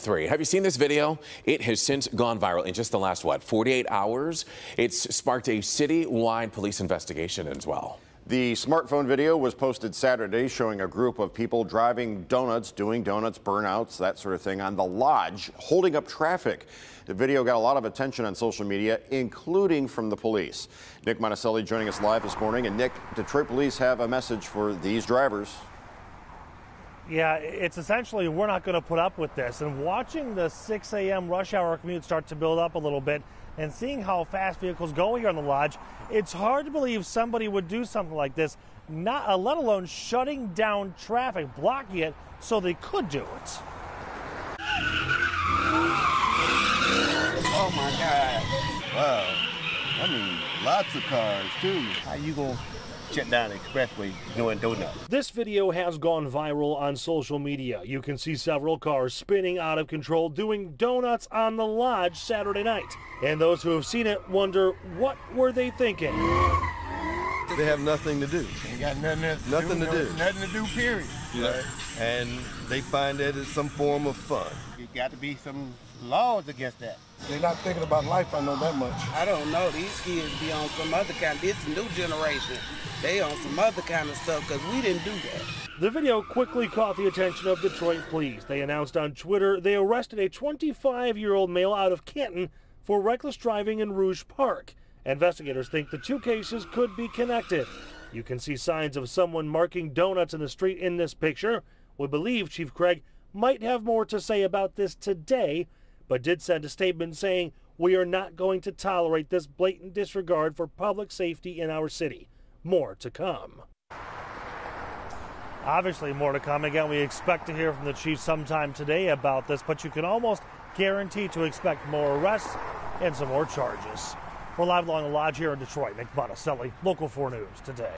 3. Have you seen this video? It has since gone viral in just the last, what, 48 hours? It's sparked a city-wide police investigation as well. The smartphone video was posted Saturday showing a group of people driving donuts, doing donuts, burnouts, that sort of thing on the lodge, holding up traffic. The video got a lot of attention on social media, including from the police. Nick Monacelli joining us live this morning. And Nick, Detroit police have a message for these drivers. Yeah, it's essentially we're not going to put up with this. And watching the 6 a.m. rush hour commute start to build up a little bit and seeing how fast vehicles go here on the lodge, it's hard to believe somebody would do something like this, not uh, let alone shutting down traffic, blocking it so they could do it. Oh my God. Wow. I mean, lots of cars too. How you gonna shut down expressway doing donuts? This video has gone viral on social media. You can see several cars spinning out of control doing donuts on the lodge Saturday night. And those who have seen it wonder what were they thinking? They have nothing to do. Ain't got nothing else to Nothing do. to no- do. Nothing to do, period. Yeah. And they find that it's some form of fun. You got to be some laws against that. They're not thinking about life, I know that much. I don't know. These kids be on some other kind. This new generation, they on some other kind of stuff because we didn't do that. The video quickly caught the attention of Detroit police. They announced on Twitter they arrested a 25 year old male out of Canton for reckless driving in Rouge Park. Investigators think the two cases could be connected. You can see signs of someone marking donuts in the street in this picture. We believe Chief Craig might have more to say about this today, but did send a statement saying, We are not going to tolerate this blatant disregard for public safety in our city. More to come. Obviously, more to come. Again, we expect to hear from the chief sometime today about this, but you can almost guarantee to expect more arrests and some more charges. We're live along the lodge here in Detroit. Nick Monacelli, Local 4 News today.